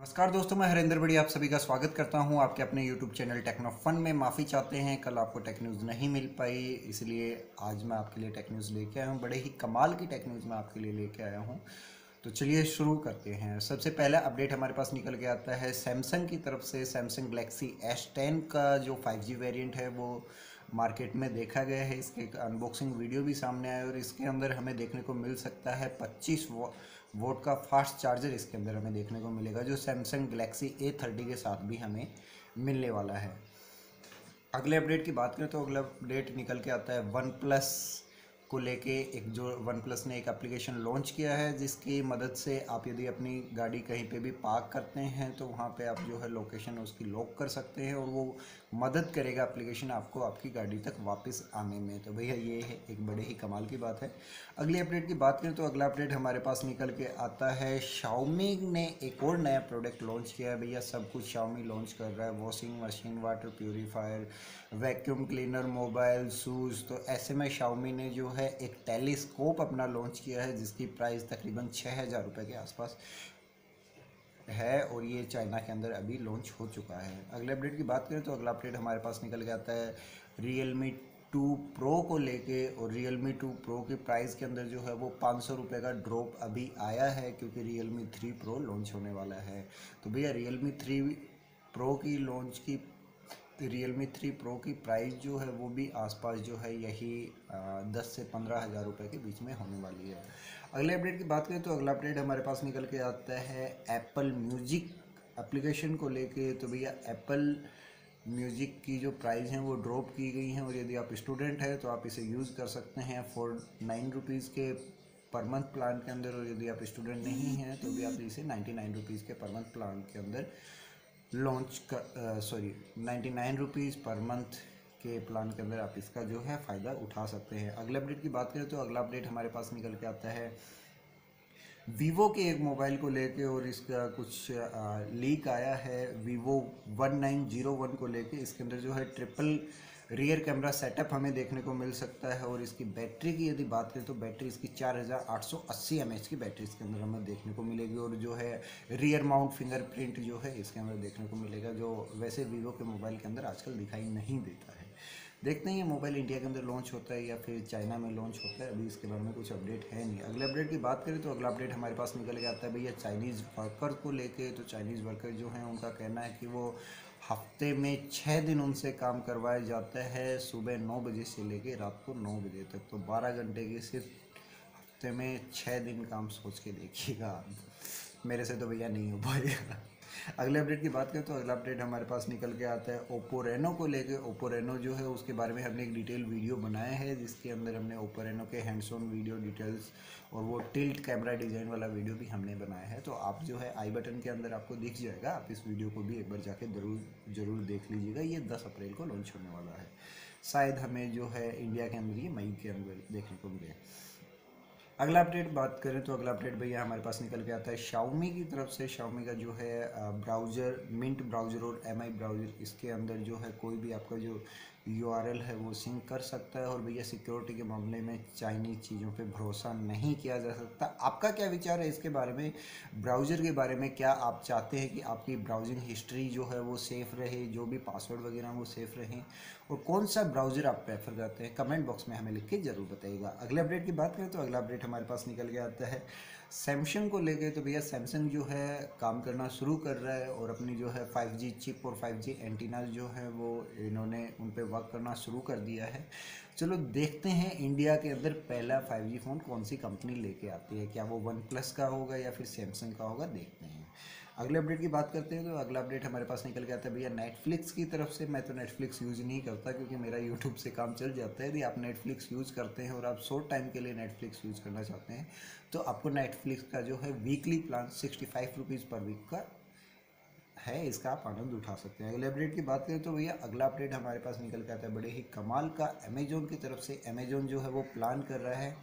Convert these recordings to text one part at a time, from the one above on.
नमस्कार दोस्तों, मैं हरेंद्र बड़ी आप सभी का स्वागत करता हूँ आपके अपने YouTube चैनल टेक्नो फन में। माफ़ी चाहते हैं, कल आपको टेक न्यूज़ नहीं मिल पाई, इसलिए आज मैं आपके लिए टेक न्यूज़ लेके आया हूँ। बड़े ही कमाल की टेक न्यूज़ मैं आपके लिए लेके आया हूँ। तो चलिए शुरू करते हैं। सबसे पहला अपडेट हमारे पास निकल के आता है सैमसंग की तरफ़ से सैमसंग गलेक्सी एस टेन का जो फाइव जी वेरियंट है, वो मार्केट में देखा गया है। इसके एक अनबॉक्सिंग वीडियो भी सामने आया और इसके अंदर हमें देखने को मिल सकता है पच्चीस वोट का फास्ट चार्जर इसके अंदर हमें देखने को मिलेगा, जो सैमसंग गलेक्सी ए थर्टी के साथ भी हमें मिलने वाला है। अगले अपडेट की बात करें तो अगला अपडेट निकल के आता है वन प्लस को लेके एक जो वन प्लस ने एक एप्लीकेशन लॉन्च किया है, जिसकी मदद से आप यदि अपनी गाड़ी कहीं पे भी पार्क करते हैं तो वहाँ पे आप जो है लोकेशन उसकी लॉक कर सकते हैं और वो मदद करेगा एप्लीकेशन आपको आपकी गाड़ी तक वापस आने में। तो भैया, ये है एक बड़े ही कमाल की बात है। अगली अपडेट की बात करें तो अगला अपडेट हमारे पास निकल के आता है। शाओमी ने एक और नया प्रोडक्ट लॉन्च किया है। भैया, सब कुछ शाओमी लॉन्च कर रहा है। Washing machine water purifier vacuum cleaner mobile shoes तो ऐसे में शाओमी ने जो है एक टेलीस्कोप अपना लॉन्च किया है, जिसकी प्राइस तकरीबन छः हज़ार रुपये के आसपास है और ये चाइना के अंदर अभी लॉन्च हो चुका है। अगले अपडेट की बात करें तो अगला अपडेट हमारे पास निकल के आता है रियल मी टू प्रो को लेके और रियल मी टू प्रो के प्राइस के अंदर जो है वो पाँच सौ रुपये का ड्रॉप अभी आया है, क्योंकि Realme three pro launch होने वाला है। तो भैया रियल मी थ्री प्रो की लॉन्च की रियल मी थ्री प्रो की प्राइस जो है वो भी आसपास जो है यही दस से पंद्रह हज़ार रुपये के बीच में होने वाली है। अगले अपडेट की बात करें तो अगला अपडेट हमारे पास निकल के आता है एप्पल म्यूज़िक एप्लीकेशन को लेके। तो भैया एप्पल म्यूज़िक की जो प्राइस हैं वो ड्रॉप की गई हैं और यदि आप स्टूडेंट हैं तो आप इसे यूज़ कर सकते हैं फॉर नाइन रुपीज़ के पर मंथ प्लान के अंदर और यदि आप स्टूडेंट नहीं हैं तो भी आप इसे नाइन्टी नाइन रुपीज़ के पर मंथ प्लान के अंदर लॉन्च कर sorry ninety nine rupees per month के प्लान के अंदर आप इसका जो है फ़ायदा उठा सकते हैं। अगले अपडेट की बात करें तो अगला अपडेट हमारे पास निकल के आता है। वीवो के एक मोबाइल को लेके और इसका कुछ आ, लीक आया है। Vivo one nine zero one को लेके इसके अंदर जो है ट्रिपल रियर कैमरा सेटअप हमें देखने को मिल सकता है और इसकी बैटरी की यदि बात करें तो बैटरी इसकी चार हज़ार आठ सौ अस्सी एम एच की बैटरी इसके अंदर हमें देखने को मिलेगी और जो है रियर माउंट फिंगरप्रिंट जो है इसके अंदर देखने को मिलेगा, जो वैसे वीवो के मोबाइल के अंदर आजकल दिखाई नहीं देता है। देखते हैं ये मोबाइल इंडिया के अंदर लॉन्च होता है या फिर चाइना में लॉन्च होता है, अभी इसके बारे में कुछ अपडेट है नहीं। अगले अपडेट की बात करें तो अगला अपडेट हमारे पास निकल के आता है। भैया चाइनीज़ वर्कर को लेके तो चाइनीज़ वर्कर जो हैं, उनका कहना है कि वो हफ़्ते में छः दिन उनसे काम करवाया जाता है, सुबह नौ बजे से लेके रात को नौ बजे तक। तो बारह घंटे के सिर्फ़ हफ़्ते में छः दिन काम सोच के देखिएगा। मेरे से तो भैया नहीं हो पाएगा अगले अपडेट की बात करें तो अगला अपडेट हमारे पास निकल के आता है ओप्पो रेनो को लेके। ओप्पो रेनो जो है, उसके बारे में हमने एक डिटेल वीडियो बनाया है, जिसके अंदर हमने ओप्पो रेनो के हैंड्स ऑन वीडियो डिटेल्स और वो टिल्ट कैमरा डिज़ाइन वाला वीडियो भी हमने बनाया है। तो आप जो है, आई बटन के अंदर आपको दिख जाएगा। आप इस वीडियो को भी एक बार जाके ज़रूर ज़रूर देख लीजिएगा। ये दस अप्रैल को लॉन्च होने वाला है। शायद हमें जो है इंडिया के अंदर ये मई के अंदर देखने को मिले। अगला अपडेट बात करें तो अगला अपडेट भैया हमारे पास निकल के आता है शाउमी की तरफ़ से। शाउमी का जो है ब्राउज़र मिंट ब्राउज़र और एम ब्राउज़र इसके अंदर जो है कोई भी आपका जो URL है, वो सिंक कर सकता है और भैया सिक्योरिटी के मामले में चाइनीज़ चीज़ों पे भरोसा नहीं किया जा सकता। आपका क्या विचार है इसके बारे में? ब्राउज़र के बारे में क्या आप चाहते हैं कि आपकी ब्राउजिंग हिस्ट्री जो है वो सेफ़ रहे, जो भी पासवर्ड वगैरह वो सेफ़ रहें? और कौन सा ब्राउज़र आप प्रेफर करते हैं? कमेंट बॉक्स में हमें लिख के ज़रूर बताइएगा। अगले अपडेट की बात करें तो अगला अपडेट हमारे पास निकल के आता है। सैमसंग को लेके तो भैया सैमसंग जो है काम करना शुरू कर रहा है और अपनी जो है 5G चिप और 5G एंटीना जो है वो इन्होंने उन पर वर्क करना शुरू कर दिया है। चलो देखते हैं इंडिया के अंदर पहला 5G फ़ोन कौन सी कंपनी लेके आती है। क्या वो वन प्लस का होगा या फिर सैमसंग का होगा? देखते हैं। अगले अपडेट की बात करते हैं तो अगला अपडेट हमारे पास निकल आता है भैया नेटफ्लिक्स की तरफ़ से। मैं तो नेटफ्लिक्स यूज़ नहीं करता क्योंकि मेरा यूट्यूब से काम चल जाता है। यदि आप नेटफ्लिक्स यूज़ करते हैं और आप शॉर्ट टाइम के लिए नेटफ्लिक्स यूज़ करना चाहते हैं तो आपको नेटफ्लिक्स का जो है weekly plan sixty five rupees per week का है, इसका आप आनंद उठा सकते हैं। अगले अपडेट की बात करें तो भैया, अगला अपडेट हमारे पास निकल के आता है बड़े ही कमाल का अमेजोन की तरफ़ से। अमेजोन जो है वो प्लान कर रहा है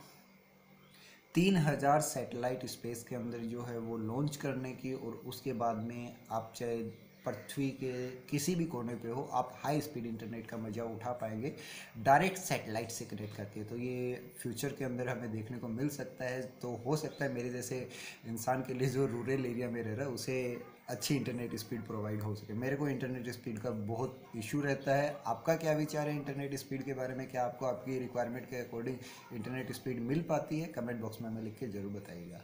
तीन हज़ार सेटेलाइट स्पेस के अंदर जो है वो लॉन्च करने की और उसके बाद में आप चाहे पृथ्वी के किसी भी कोने पे हो, आप हाई स्पीड इंटरनेट का मज़ा उठा पाएँगे। डायरेक्ट सेटेलाइट से कनेक्ट करके। तो ये फ्यूचर के अंदर हमें देखने को मिल सकता है। तो हो सकता है मेरे जैसे इंसान के लिए जो रूरल एरिया में रह रहा है, उसे अच्छी इंटरनेट स्पीड प्रोवाइड हो सके। मेरे को इंटरनेट स्पीड का बहुत इशू रहता है। आपका क्या विचार है इंटरनेट स्पीड के बारे में? क्या आपको आपकी रिक्वायरमेंट के अकॉर्डिंग इंटरनेट स्पीड मिल पाती है? कमेंट बॉक्स में हमें लिख के ज़रूर बताइएगा।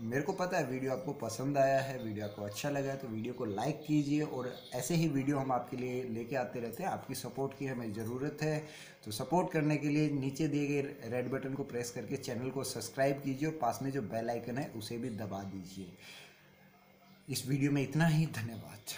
मेरे को पता है वीडियो आपको पसंद आया है वीडियो आपको अच्छा लगा है तो वीडियो को लाइक कीजिए और ऐसे ही वीडियो हम आपके लिए लेके आते रहते हैं। आपकी सपोर्ट की हमें ज़रूरत है। तो सपोर्ट करने के लिए नीचे दिए गए रेड बटन को प्रेस करके चैनल को सब्सक्राइब कीजिए और पास में जो बेल आइकन है, उसे भी दबा दीजिए। इस वीडियो में इतना ही। धन्यवाद।